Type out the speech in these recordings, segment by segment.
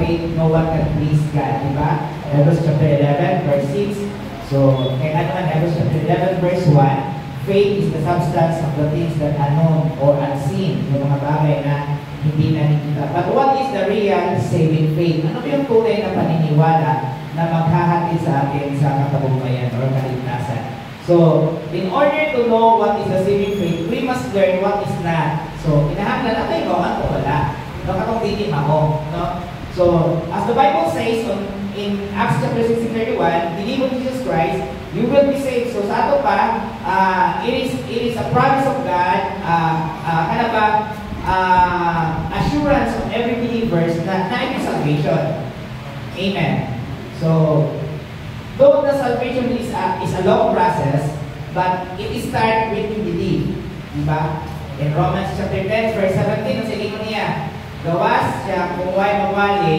faith, no one can please God. Diba? Hebrews chapter 11, verse 6. So, kaya ano man, Hebrews chapter 11, verse 1, faith is the substance of the things that are known or unseen. Yung mga bagay na hindi na nakikita. But what is the real saving faith? Ano yung tunay na paniniwala na maghahatid sa atin sa katagumpayan or kaligtasan? So, in order to know what is a saving faith, we must learn what is not. So, inahanglan natin kung ano wala. No, katong tikim ako. No? So, as the Bible says on, in Acts chapter 16, 31, believe on Jesus Christ, you will be saved. So, sa ato pa, uh, it, is, it is a promise of God, uh, uh, kind of a uh, assurance of every believer na na salvation. Amen. So, Though the salvation is a, is a long process, but it starts with you believe. Diba? In Romans chapter 10, verse 17, ang mo niya, gawas siya kung way mawali,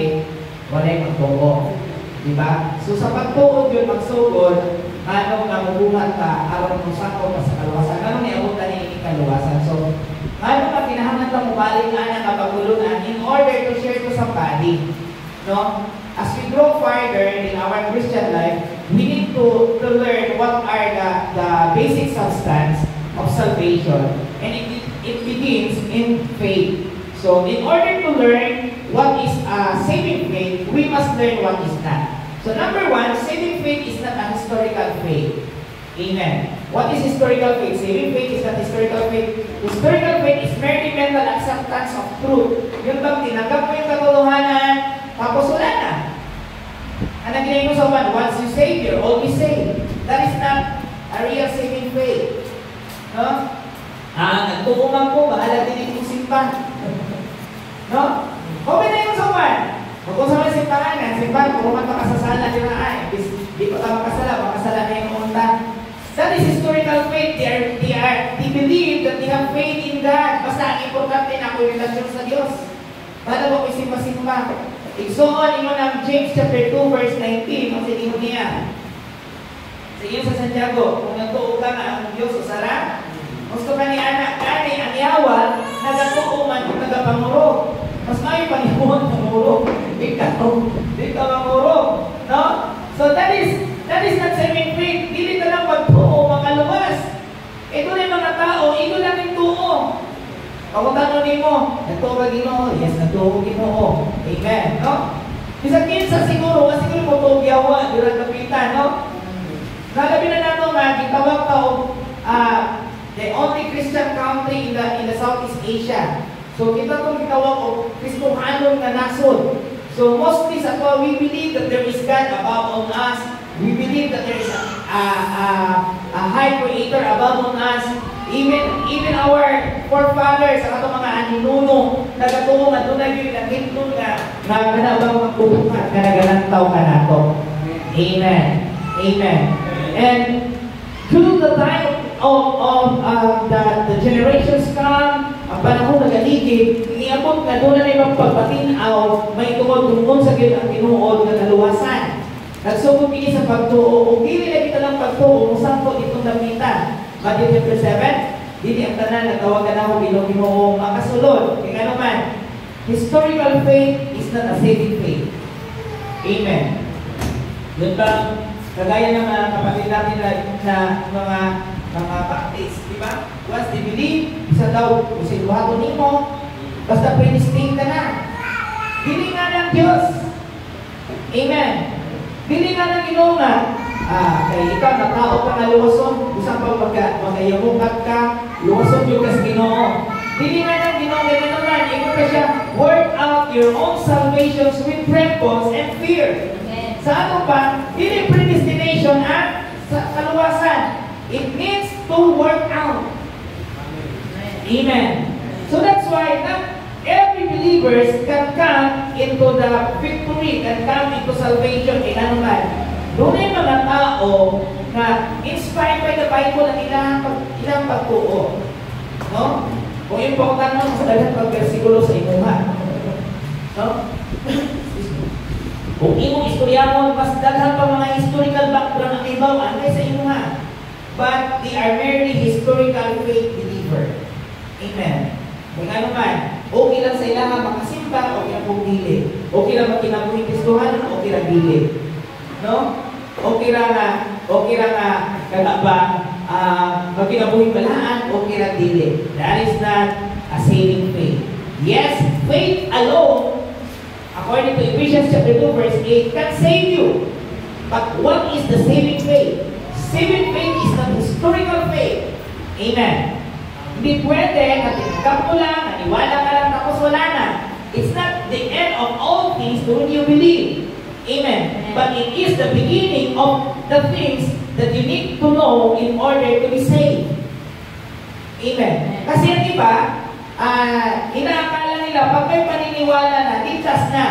walay magtuo. Diba? So sa pagtuod yun, magsugod, ano nga mabuhat ka, aron mo sako pa sa kaluwasan. Ano niya abot ni kaluwasan? So, ano ka kinahangan ka mo balik na nga pagulunan in order to share to somebody. No? as we grow further in our Christian life, we need to, to learn what are the, the basic substance of salvation. And it, it begins in faith. So in order to learn what is a saving faith, we must learn what is not. So number one, saving faith is not a historical faith. Amen. What is historical faith? Saving faith is not historical faith. Historical faith is merely mental acceptance of truth. Yung bang tinanggap mo yung katotohanan, tapos wala na. Ang naginay mo sa one, once you save, you're always saved. That is not a real saving faith. No? Ah, nagtukuman po, bahala din yung simpan. No? Okay na yung sa one. Kung sa mga simpangan nga, simpan, kung man makasasala, di na ay, di pa ka makasala, makasala na yung unta. That is historical faith. They, are, they, are, they believe that they have faith in God. Basta ang importante na ako relasyon sa Diyos. Para mo isimba-simba. Igsoon imo ng James chapter 2 verse 19 ang sige niya. Sa iyo sa Santiago, kung nagtuo ka na ang Diyos sa sara, gusto ka ni anak kani ang yawa, nagatuo man kung nagapanguro. Mas may panihon panguro. Ikaw, di ka manguro. No? So that is that is not saving faith. Dili ka lang pagtuo, makaluwas. Ito na yung mga tao, ito lang yung tuo. Tanong ni mo, nagtuo ka Ginoo? Yes, nagtuo Ginoo. Amen. No? Bisa kinsa siguro, kasi siguro mo tuog yawa, durang kapitan, no? Nalabi na nato nga, gitawag ka uh, the only Christian country in the in the Southeast Asia. So kita tong gitawag og Kristohanon nga nasod. So mostly sa to, we believe that there is God above on us. We believe that there is a, a, a, a high creator above on us. Even even our forefathers, ang atong mga aninuno, nagatuo nga doon na yun, nagintun nga, nga kanabang magpupukat, nga nagalantaw ka nato. Amen. Amen. And through the time of, of uh, the, the generations come, panahon na galigid, niabot nga doon na na ibang pagpatinaw, may tungod tungkol sa gid ang tinuod nga naluwasan. Nagsugod kini sa pagtuo, o dili na kita lang pagtuo, musang ko itong damitan. Matthew chapter 7, dili ang tanan na tawagan ako bilog Ginoo makasulod. Kaya ano man, historical faith is not a saving faith. Amen. Yun bang kagaya ng mga kapatid natin na, na mga mga practice, di ba? Once they believe, isa daw, kung sinuhato nimo, basta predestined ka na. Dili nga ng Diyos. Amen. Dili nga ng Ginoo nga, Ah, kay ikaw na tao ka nga luwason, usang pa magka, magayamukat ka, luwason yung kas ginoo. Dili nga ng ginoo, ganyan naman, ikaw ka siya, work out your own salvations with trembles and fear. Amen. Sa ano pa, dili predestination at sa kaluwasan. It needs to work out. Amen. So that's why not every believers can come into the victory, can come into salvation in ano man. Doon ay mga tao na inspired by the Bible ang ilang, pag, ilang pagtuo. No? Kung important mo sa dalang pag-versikulo sa imuha. No? Kung imong istorya mo, mas daghan pa mga historical background ang ibaw, ano sa imuha. But they are merely historical faith believer. Amen. Kung ano man, okay lang sa ilaha makasimba, okay lang kung dili. Okay lang magkinabuhin Kristohan, okay lang dili. No? Okay lang nga, okay lang nga, kada ba, uh, magkinabuhin balaan, okay lang dili. That is not a saving faith. Yes, faith alone, according to Ephesians chapter 2 verse 8, can save you. But what is the saving faith? Saving faith is not historical faith. Amen. Hindi pwede na tinanggap mo lang, naniwala ka lang, tapos wala na. It's not the end of all things to when you believe. Amen. But it is the beginning of the things that you need to know in order to be saved. Amen. Kasi yung iba, uh, inaakala nila, pag may paniniwala na, ligtas na.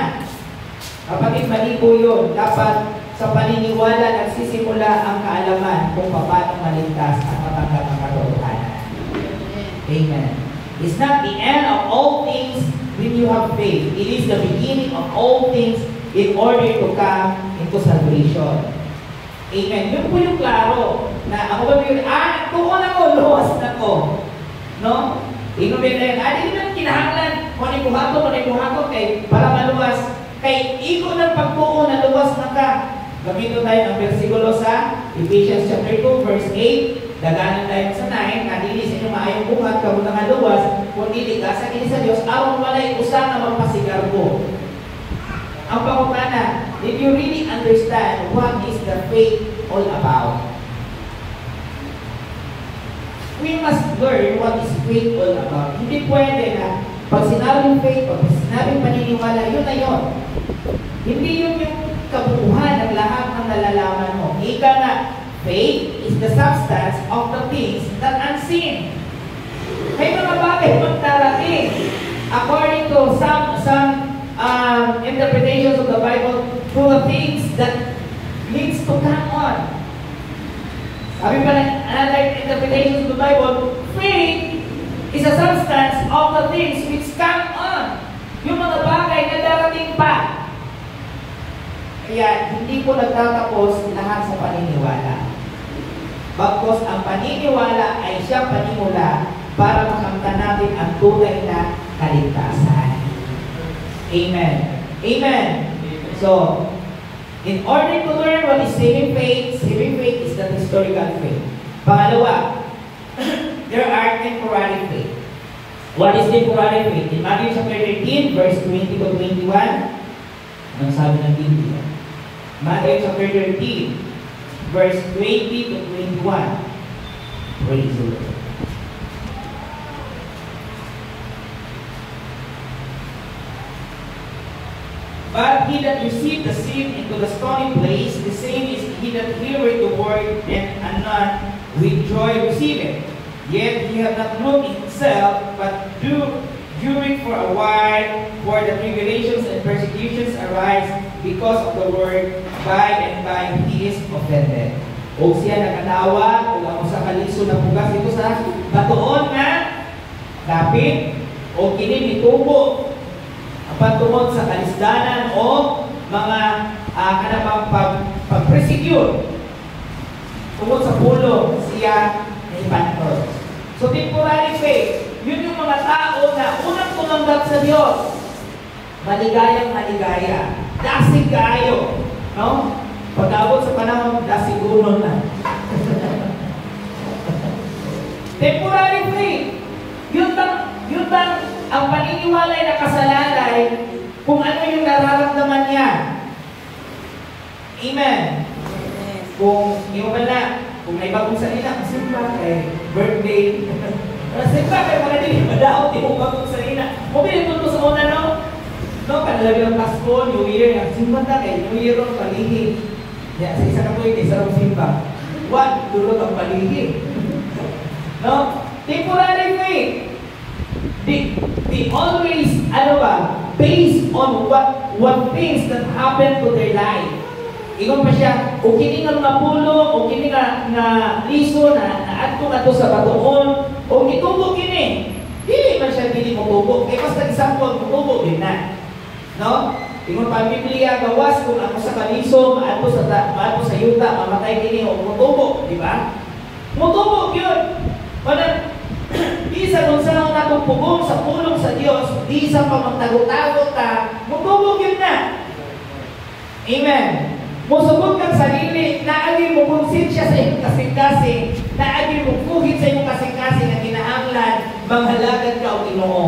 Kapatid, mali po yun. Dapat sa paniniwala nagsisimula ang kaalaman kung paano maligtas at matanggap ang katotohanan. Amen. It's not the end of all things when you have faith. It is the beginning of all things in order to come into salvation. Amen. Yun po yung klaro na ako ba yun, ah, nagtuon ako, luwas na ko. No? Inumin na yun, ah, hindi naman kinahanglan, kung ano buhato, kung ano buhato, kay, para maluwas, kay iko ng pagtuon na luwas na ka. Gamito tayo ng versikulo sa Ephesians chapter 2, verse 8, Daganan tayo sa 9, kadili sa inyong maayong buhat, kabutang nga luwas, kundi ligasan ini sa Diyos, aron walay usa na magpasigarbo. Ang pangutana, did you really understand what is the faith all about? We must learn what is faith all about. Hindi pwede na pag sinabing faith, pag sinabing paniniwala, yun na yun. Hindi yun yung kabuuhan ng lahat ng nalalaman mo. Ika na, Faith the substance of the things that unseen. May mga bagay magdarating. According to some some um, interpretations of the Bible, to the things that needs to come on. Sabi pa another interpretation of the Bible, faith is a substance of the things which come on. Yung mga bagay na darating pa. Kaya hindi po nagtatapos lahat sa paniniwala. Bagkos ang paniniwala ay siya panimula para makamta natin ang tunay na kaligtasan. Amen. Amen. So, in order to learn what is saving faith, saving faith is the historical faith. Pangalawa, there are temporary faith. What is temporary faith? In Matthew chapter 13, verse 20 to 21, anong sabi ng Biblia? Matthew chapter 13, verse 20 to 21. Praise the Lord. But he that received the seed into the stony place, the same is he that heareth the word and anon with joy receive it. Yet he hath not in himself, but do during for a while, for the tribulations and persecutions arise because of the word, by and by he is offended. O siya nakatawa, kung ako sa kaliso na bugas ito sa batuon nga, dapit, o kini nitubo, patungod sa kalisdanan o mga uh, kanabang pag, pag-persecute tungod sa pulo siya na ipantos. So temporary faith, yun yung mga tao na unang tumanggap sa Diyos. Maligayang maligaya. Dasig kayo. No? Pag-abot sa panahon, dasig unon na. Temporary faith. Yun tang, yun tang, ang paniniwala ay nakasalalay kung ano yung nararamdaman niya. Amen. Kung, yung na, kung may bagong salita, kasi ba, eh, birthday, Kasi bakit mga dili madaot di mo bagong salina. Mo pinituto sa una no? No, kanalabi ng Pasko, New Year, ang simba na kay New Year ang palihi. Ya, sa isa ka po yung isa simba. What? Tulog ang palihi. no? Temporary faith. They, they always, ano ba, based on what what things that happen to their life. Ingon pa siya, o kini nga mga pulo, o kini nga, nga liso na naadto nga to sa batuon, o gitubo kini. Dili man siya dili mo tubo. Kaya mas nag-example, tubo din na. No? Ingon pa Biblia, gawas kung ako sa kaliso, maadto sa maadto sa yuta, mamatay kini o mutubo, di ba? Mutubo yun. Kada di sa kung saan natong pugong sa pulong sa Dios, di sa pamagtago-tago ta, mutubo yun na. Amen. Musubot kang sarili, naagi mo konsensya sa iyong kasing-kasing, naagi mo kuhit sa iyong kasing-kasing na kinahanglan, manghalagad ka o ginoo.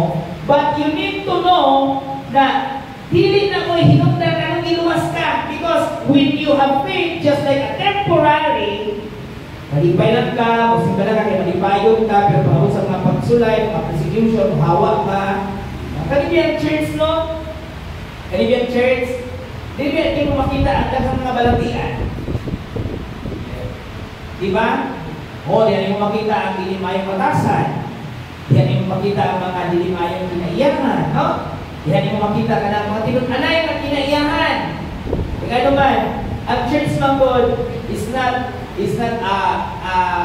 But you need to know na dili na mo hinungdan ka nung iluwas ka because when you have faith, just like a temporary, malipay lang ka, o simba lang ka, kaya malipayon ka, pero pahawag sa mga pagsulay, mga persecution, hawa ka. Caribbean Church, no? Caribbean Church, Di ba hindi mo makita ang daghang mga balatian? Di ba? O, di mo makita ang dilimayong batasan. Di mo makita ang mga dilimayong kinaiyahan. No? Di mo makita ka ng mga tinunanay na kinaiyahan. Kaya naman, ang church manggod is not is not a uh, uh,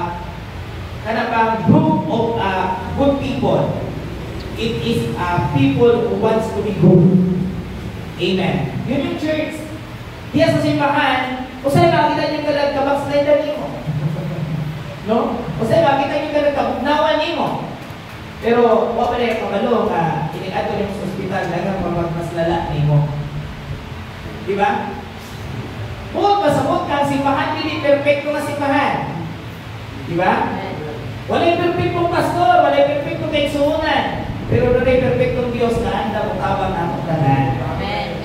kanapang group of uh, good people. It is uh, people who wants to be good. Amen. Yun yung church. Diya sa simbahan, o sa'yo makita niyo kalag kabackslider niyo. no? O sa'yo makita niyo kalag kabugnawan niyo. Pero, wa pa rin kabalo ka, iniato niyo sa ospital, dagang pamag mas lala niyo. Di ba? Huwag masabot ka ang simbahan, hindi perfecto na simbahan. Di ba? Walay perfectong pastor, walay perfectong kaigsuunan. Pero doon perfectong Diyos na anda mo tabang na mo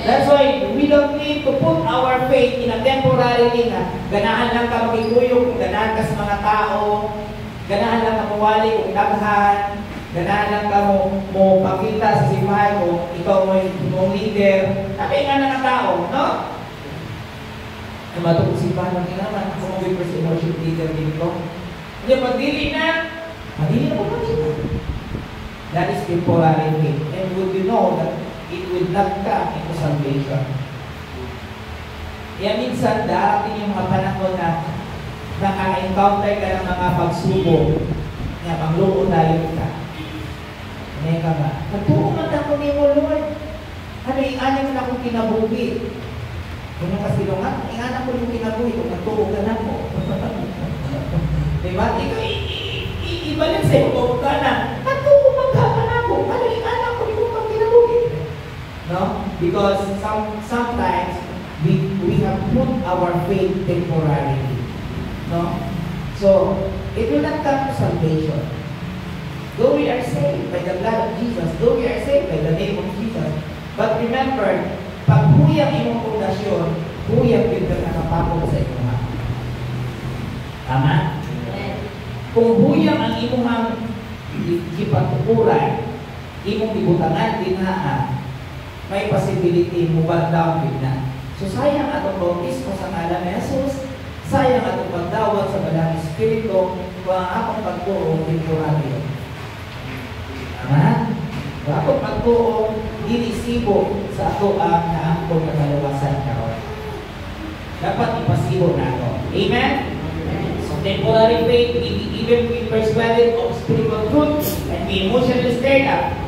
That's why we don't need to put our faith in a temporary thing na ganahan lang ka makikuyog kung ganahan ka sa mga tao, ganahan lang ka mawali kung daghan, ganahan ka mo, mo pakita sa simbahan kung ikaw mo yung leader. Tapi nga na tao, no? Namatog ano simbahan ng kinaman, ako mo yung first worship leader dito. Hindi, pagdili na, pagdili na po That is temporary faith. And would you know that it will not come into salvation. Kaya minsan, darating yung mga panahon na naka-encounter ka ng mga pagsubok na pangloko tayo ka. Ano ka ba? Nagtuungan ako ni mo, Lord. Ano anak na akong kinabuhi? Kung yung kasilungan, yung anak ko yung kinabuhi kung nagtuungan ako. diba? Ikaw, ibalik sa'yo, kung ka na, nagtuungan ka na ako. Ano yung anak No? Because some sometimes we, we have put our faith temporarily. No? So, it will not come to salvation. Though we are saved by the blood of Jesus, though we are saved by the name of Jesus, but remember, pag huyang imong pundasyon, huyang yun ka nakapakot sa imong Tama? Kung huyang ang imong gipatukuran, imong ibutangan din haa, may possibility mo ba down na. So sayang atong bautismo sa ngalan ni Jesus, sayang atong pagdawat sa balang Espiritu, kung ang akong pagtuo, temporaryo. Tama? Kung akong pagtuo, dinisibo sa ato ang naangkong na kalawasan karon. Dapat ipasibo na ako. Amen? So temporary faith, even be persuaded of spiritual truth and be emotionally stirred up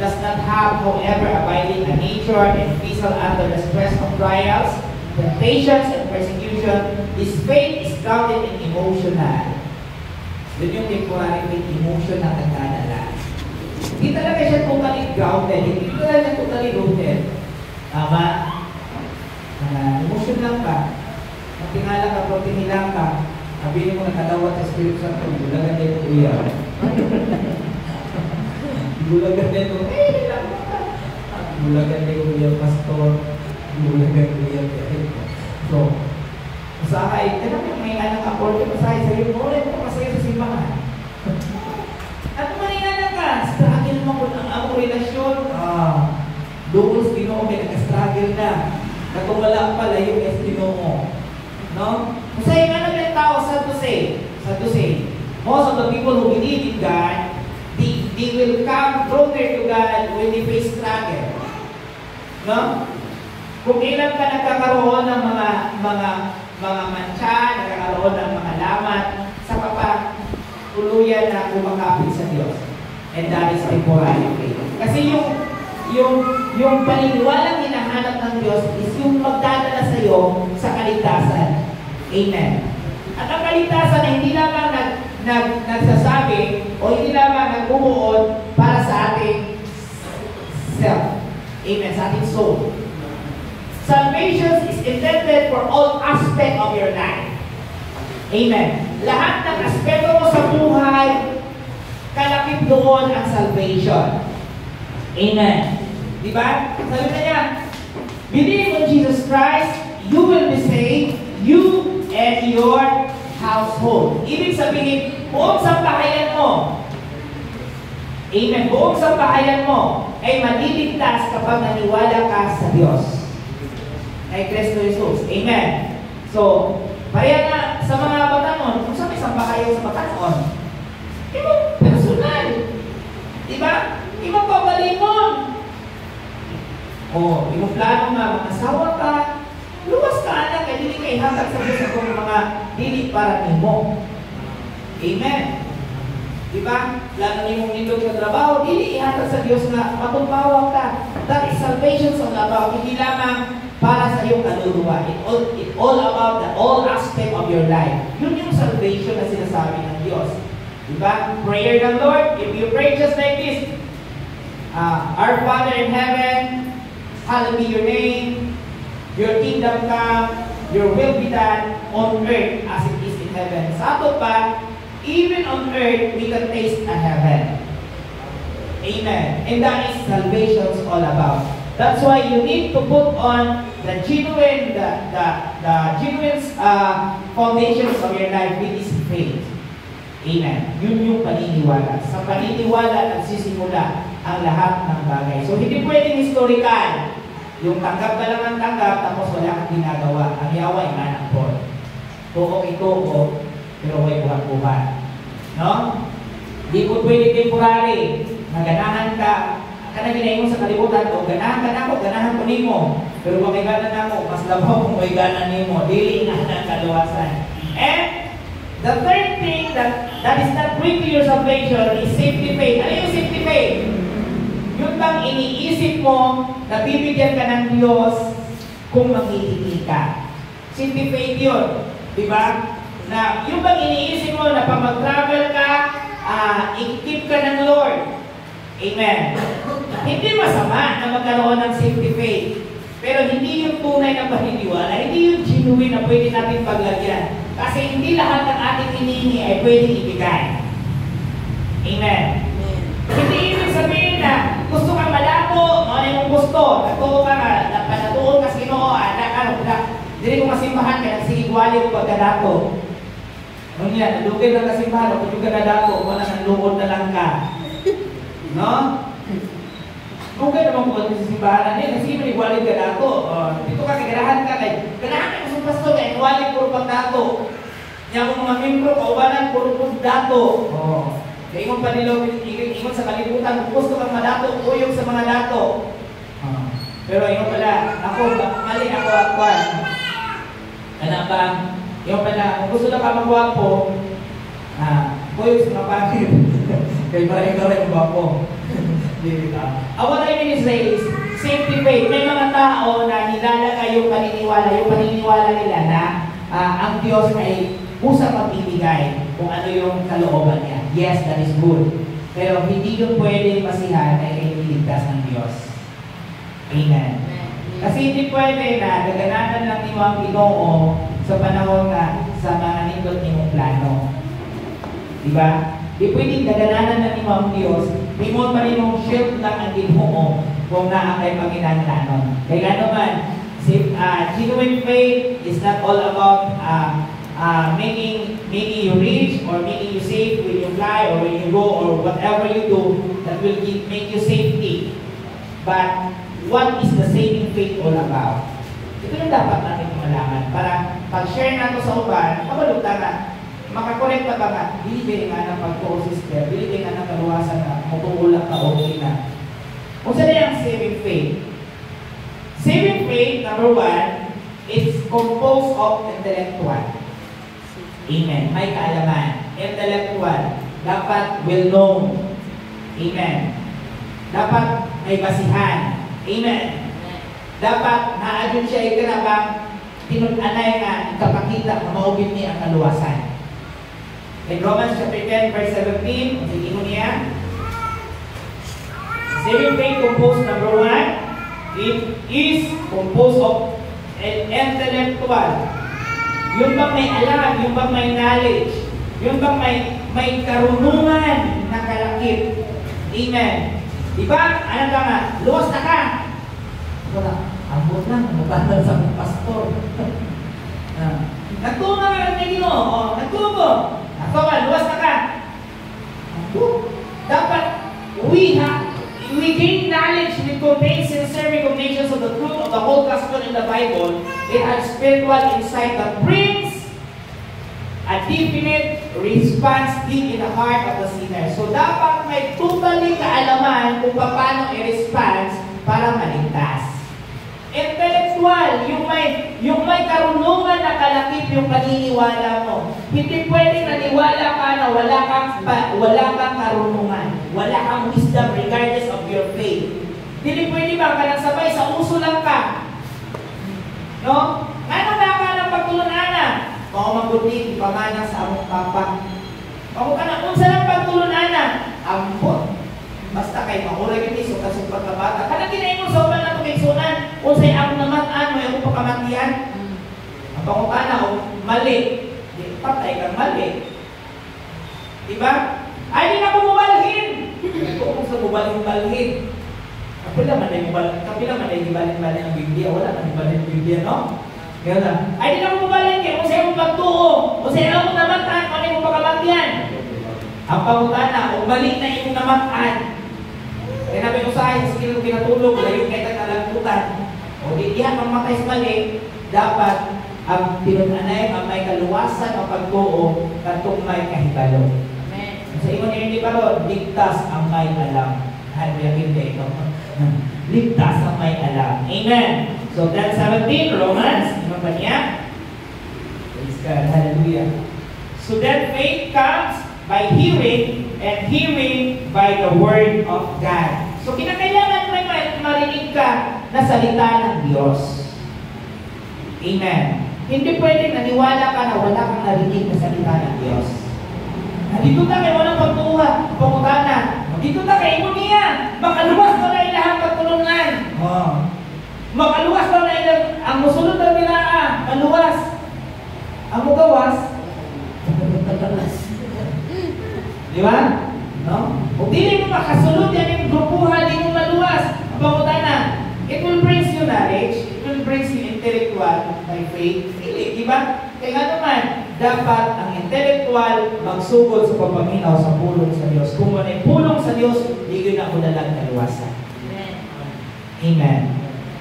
does not have, however, abiding a nature and fizzle under the stress of trials, temptations, and persecution, his faith is grounded in emotional. Yun yung temporary faith, emotional na nagdadala. Hindi talaga siya totally grounded, hindi talaga siya totally rooted. Tama? Uh, emotion lang ka. Matingala ka, protein lang ka. Sabihin mo nakadawat sa Spirit Santo, bulagan din po iyan. Bulagan din ko, eh, Bulagan din ko yung pastor. Bulagan ko yung So, usahay, ano may anak ako, usahay sa'yo, mo rin ko masaya sa simbahan. At manina ka, kung ang among relasyon, ah, doon sa ginoo, may nag-struggle na. Katong wala pa, layo yung ginoo. No? Kasi yung ano yung tao sa to say, sa to say, most of the people who believe in God, They will come closer to God when they face struggle. No? Kung ilan ka nagkakaroon ng mga mga mga mancha, nagkakaroon ng mga lamat, sa papa tuluyan na kumakapit sa Diyos. And that is temporary faith. Kasi yung yung yung paniniwalang hinahanap ng Diyos is yung magdadala sa iyo sa kaligtasan. Amen. At ang kaligtasan ay hindi lamang nag, nag, nagsasabi o hindi lamang nagbubuod para sa ating self. Amen. Sa ating soul. Salvation is intended for all aspect of your life. Amen. Lahat ng aspeto mo sa buhay, kalapit doon ang salvation. Amen. Di ba? Sabi na niya, believe in Jesus Christ, you will be saved, you and your household. Ibig sabihin, buong sambahayan mo, Amen. Buong sambahayan mo ay maliligtas kapag naniwala ka sa Diyos. Kay Kristo Jesus. Amen. So, pareha na sa mga batanon, kung saan may sambahayan sa batanon, imo personal. Diba? Imo pabalingon. O, oh, imo plano nga, mag-asawa ka, luwas ka anak, kaya dili kay hatag sa Diyos mga dili para nimo. Amen. Diba? Lalo ni mong nindog sa trabaho, dili ihatag sa Diyos na matumpawa ka. That is salvation sa trabaho. Hindi lamang para sa iyong kaluluwa. It all, it all about the all aspect of your life. Yun yung salvation na sinasabi ng Diyos. Diba? Prayer ng Lord, if you pray just like this, uh, Our Father in heaven, hallowed be your name, your kingdom come, your will be done on earth as it is in heaven. Sa ato pa, even on earth, we can taste a heaven. Amen. And that is salvation's all about. That's why you need to put on the genuine, the, the, the genuine uh, foundations of your life with is faith. Amen. Yun yung paniniwala. Sa paniniwala nagsisimula ang lahat ng bagay. So, hindi pwedeng historical. Yung tanggap ka lang ng tanggap, tapos wala kang ginagawa. Ang yawa ay manang po. Tuok ituok, pero may buhat-buhat. No? Hindi po pwede temporary. Naganahan ka, kana ginayin mo sa kalibutan ko, ganahan ka na ako, ganahan ko nimo. Pero kung may gana na ako, mas labaw kung may gana nimo, dili na ng kaluwasan. And the third thing that that is not bring to your salvation is safety faith. Ano yung safety faith? Yun bang iniisip mo na bibigyan ka ng Diyos kung maghihiti ka. Safety faith yun. Di ba? Na yung bang iniisip mo na pag mag-travel ka, uh, ikip ka ng Lord. Amen. Hindi masama na magkaroon ng safety faith. Pero hindi yung tunay na paniniwala, hindi yung genuine na pwede natin paglagyan. Kasi hindi lahat ng ating hinihingi ay pwedeng ibigay. Amen. Hindi ibig sabihin na gusto kang malabo, ano yung gusto, natuo ka nga, napanatuon ka sino, anak, ano, na, dili ko masimbahan ka, nagsigigwali ko pagkadato. Ano yan, nalugay ng kasimbahan, kung yung kadadato, kung na nanluod na lang ka. No? Dugay naman po sa simbahan niya, kasi may walid ka dato. Uh, dito ka, kagarahan ka, kay, ganahan ka sa pasto, kay walid puro pag dato. Niya mo mga membro, kaubanan, puro puro dato. Oh. Kaya ingon pa nila, ingon sa kalibutan, kung gusto kang madato, uyog sa mga dato. Uh. Pero ingon pala, ako, mali ako ako. Ano ba? Ingon pala, kung gusto na ka magwapo, ah, uyog sa mga pangit. Kaya pala ikaw rin magwapo. Uh, what I mean is is, safety faith. May mga tao na nilalagay yung paniniwala, yung paniniwala nila na uh, ang Diyos ay usap magbibigay kung ano yung kalooban niya. Yes, that is good. Pero hindi yung pwede masihan ay iniligtas ng Diyos. Amen. Kasi hindi pwede na gagananan lang ni Ma'am Ginoo sa panahon na sa mga nindot niyong plano. Diba? Di pwedeng gagananan na ni Ma'am Diyos, di mo pa rin mong shield lang ang ginoo kung naakay panginanlanon. Kaya gano man, si, uh, genuine faith is not all about uh, uh, making making you rich or making you safe when you fly or when you go or whatever you do that will give, make you safety. But what is the saving faith all about? Ito yung dapat natin malaman para pag-share nato sa uban, mabalugta na makakorek na ba nga, dili nga ng pagko-sister, dili nga ng kaluwasan na, mutuulak ka okay na. Kung saan yung saving faith? Saving faith, number one, is composed of intellectual. Amen. May kaalaman. Intellectual. Dapat well-known. Amen. Dapat may basihan. Amen. Dapat naadyon siya ikanabang tinun-anay nga ikapakita na maugin niya ang kaluwasan. In Romans chapter 10 verse 17, sige mo niya. Saving faith composed number one, it is composed of intellectual. Yung bang may alam, yung bang may knowledge, yung bang may may karunungan na kalakip. Amen. Di ba? Ano ka nga? Luwas na ka. Wala. Ambot lang. Mabala sa pastor. ah. Nagtubo ka ng Panginoon. Oh, nagtubo. Ako ka, luwas na ka. Dapat we have we gain knowledge with contains sincere recognition of the truth of the whole gospel in the Bible. It has insight that brings a definite response deep in the heart of the sinner. So dapat may totally kaalaman kung paano i-response para maligtas. Intellectual, yung may, yung may karunungan na kalakip yung paniniwala mo. Hindi pwede naniwala ka na wala kang, pa, wala kang karunungan. Wala kang wisdom regardless of your faith. Hindi pwede ba ka sabay sa uso lang ka? No? Ano na ka ng Mga mabuti, ipamana sa among papa. Ako ka na, unsa lang pagtulunana? Ampon. Basta kay mahurag yung iso kasi pagkabata. Kana kinain mo sa uban na tumigsunan, unsay ako namatan, may ako pakamatian. Ang pangutana, o mali. Di, patay kang mali. Diba? Ay, di na ko mubalhin. Ito kung sa mubalhin-balhin. Kapila man ay mubalhin, kapila man ay ibalhin-balhin ang Biblia. Wala man ibalhin ang Biblia, no? Na. Ay, di na ko mubalhin kayo. Kung sa'yo mo pagtuo, kung sa'yo ako namatan, kung ano yung pakamatian. Ang pangutana, o mali na yung namatan. Kaya namin ko sa skill pinatulog, layo kay tagalagutan. O di diyan mamatay sa mali, dapat ang tinunanay ang may kaluwasan o pagtuo katong may kahibalo. Amen. Sa ingon niya hindi pa ron, ligtas ang may alam. Ano yung hindi ito? ligtas ang may alam. Amen. So that's 17, Romans. Ano ba niya? God. Hallelujah. So that faith comes by hearing and hearing by the word of God. So kinakailangan may marinig ka na salita ng Diyos. Amen. Hindi pwedeng naniwala ka na wala kang narinig na salita ng Diyos. Dito na kay walang pagtuwa, pangutana. Dito na kay mo niya. Makaluwas na na ilang pagtulungan. Oh. Makaluwas na na ilang, ang musulod na nila, ah, maluwas. Ang mugawas, Di ba? No? Kung di mo makasulod yan yung grupuhan, di mo maluwas. Ang pangutana, it will bring you knowledge, it will bring you intellectual by faith. Hindi, di ba? Kaya nga naman, dapat ang intellectual magsugod sa pagpaminaw sa pulong sa Diyos. Kung may pulong sa Diyos, di ko na unalang kaluwasan. Amen. Amen.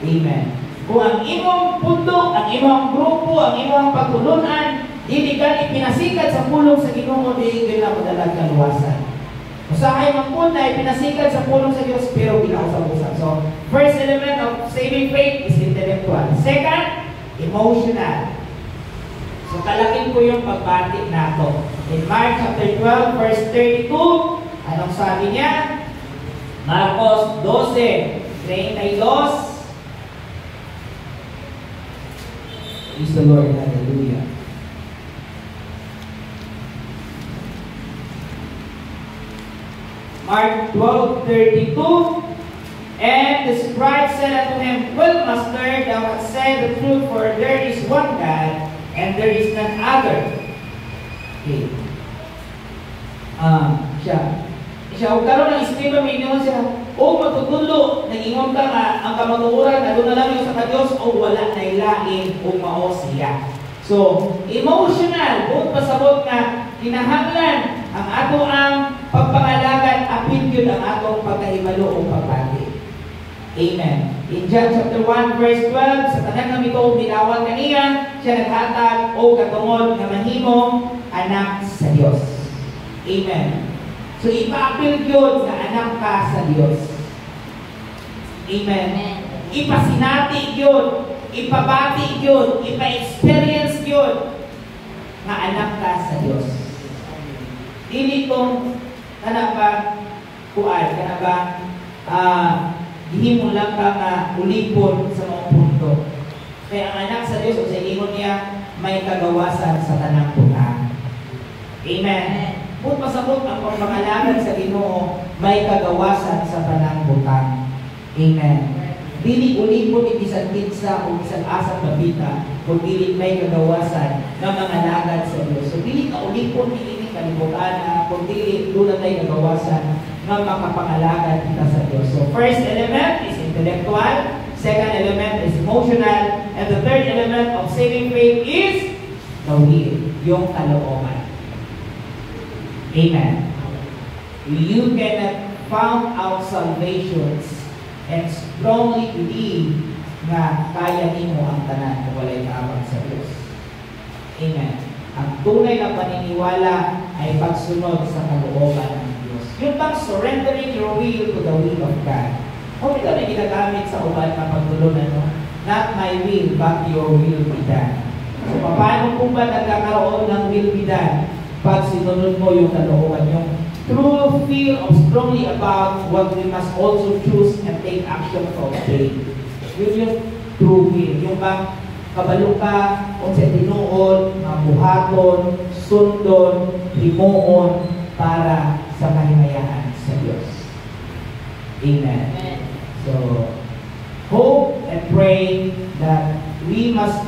Amen. Kung ang imong pundo, ang imong grupo, ang imong pagtulunan, Dili gani pinasikat sa pulong sa Ginoo di na madalag kaluwasan. Usahay man po na pinasikat sa pulong sa Dios pero ginausa-usa. So, first element of saving faith is intellectual. Second, emotional. So, kalakin ko yung pagbati nato. In Mark chapter 12, verse 32, anong sabi niya? Marcos 12, 32. Praise the Lord. Hallelujah. Mark 12:32. And the scribe said unto him, Well, master, thou hast said the truth, for there is one God, and there is none other. Okay. Ah, siya. Siya, kung karoon ng istriba, may siya, o matutulo, nag-ingon ka nga, ang kamatuuran, na na lang sa Diyos, o wala na ilain, o mao siya. So, emotional, buong pasabot nga, kinahanglan ang ato ang pagpangalagan, apil yun ang atong pagkahimalo o pagbati. Amen. In John chapter 1 verse 12, sa tanan nga mito binawan kaniya, siya naghatag o katungod nga mahimong anak sa Dios. Amen. So ipaapil yun nga anak ka sa Dios. Amen. Amen. ipasinati yun, ipabati yun, ipa-experience yun, nga anak ka sa Diyos. Dili itong, kana ba, kuan, kana ba, ah, mo lang ka nga ulipon sa mga punto. Kaya ang anak sa Diyos, sa ingon niya, may kagawasan sa tanang butang. Amen. Kung pasabot ang pagpangalaman sa Ginoo, may kagawasan sa tanang butang. Amen. Dili ulipon ni bisan kinsa o bisan asang babita, kung dili may kagawasan ng mga alagad sa Diyos. So dili ka ulipon ni ini kalibutan, kung dili doon tayo kagawasan ng makapangalagad kita sa Diyos. So first element is intellectual, second element is emotional, and the third element of saving faith is the will, yung kalooban. Amen. You cannot found out salvations and strongly believe nga kaya nimo ang tanan kung walay kaabang sa Diyos. Amen. Ang tunay na paniniwala ay pagsunod sa kalooban ng Diyos. Yung bang surrendering your will to the will of God. O ito na ginagamit sa uban na pagtulungan mo. Not my will, but your will be done. So, paano po ba nagkakaroon ng will be done? Pag sinunod mo yung kalooban, yung true feel of strongly about what we must also choose and take action for today. Yun yung true will. Yung bang kabalo ka kung sa tinuod, mabuhaton, sundon, himuon para sa kahimayaan sa Diyos. Amen. Amen. So, hope and pray that we must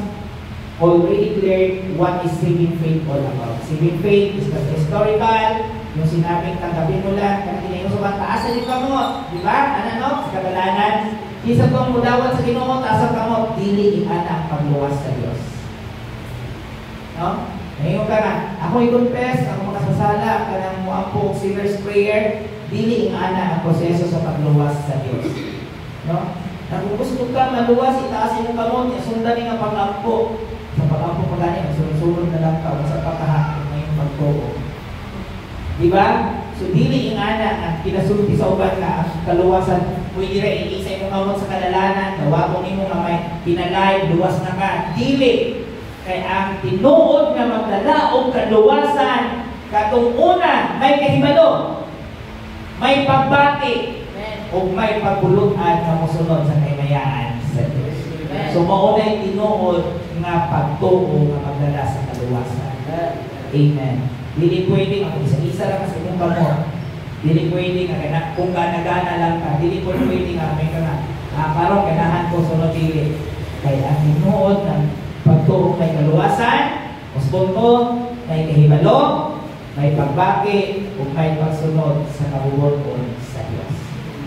already clear what is saving faith all about. Saving faith is the historical, yung sinabing tanggapin mo lang, kaya kinayin mo sa taas sa kamot. Di ba? Ano no? Sa kadalanan, isa kong mudawat sa ginoo, taas ang kamot, dili iana ang pagluwas sa Diyos. No? Ngayon ka na, ako i-confess, ako makasasala, kanang muampong sinner's prayer, dili iana ang proseso sa pagluwas sa Diyos. No? Na kung gusto ka maluwas, itaas mo kamot, sundan nga pag-ampo. Sa pag-ampo pa gani, sunod-sunod na lang ka, sa pagkahapon ngayong pagtuo. Di ba? So dili ingana ang kinasulti sa uban ka kaluwasan mo dira iisa mo kamot sa kadalanan gawa mo nimo nga may pinalay luwas na ka dili kay ang tinuod nga magdala og kaluwasan katong una may kahibalo may pagbati o may pagpulutan nga mosunod sa Dios. So mao na tinuod nga pagtuo nga magdala sa kaluwasan. Amen. Dili pwede ang isa-isa lang sa imong kamot. Dili pwede nga kana kung gana-gana lang ka. Dili po pwede nga may kana ah, parang ganahan ko sunod dili. Kay ang hinuod ng pagtuong may kaluwasan, usbon may kahibalo, may pagbaki, o may pagsunod sa kabubuton sa Diyos.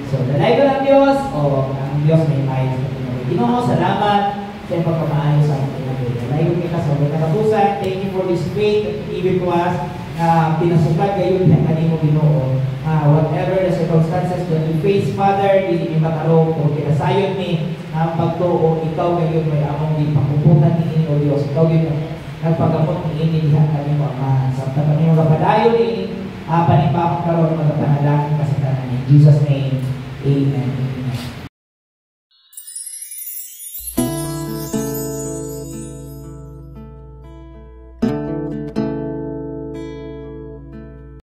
So, dalay ko ng Diyos, o ang Diyos may Pinoy. Ginoo, salamat sa pagkamaayos sa ating Dahil kita sa mga katapusan, thank you for this faith that you give to us na uh, pinasukat kayo ng kanimo Ginoo. Uh, whatever the circumstances that we face, Father, dili mi matarong o kinasayon ni ang pagtuo, ikaw kayo may among di pakuputan ni ini o Dios. Ikaw gyud nagpagamot ni ini diha kanimo Ama. Sa kanimo kapadayon ni uh, panipakot karon mga panalangin kasagaran ni Jesus name. Amen. Amen.